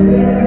Spirit.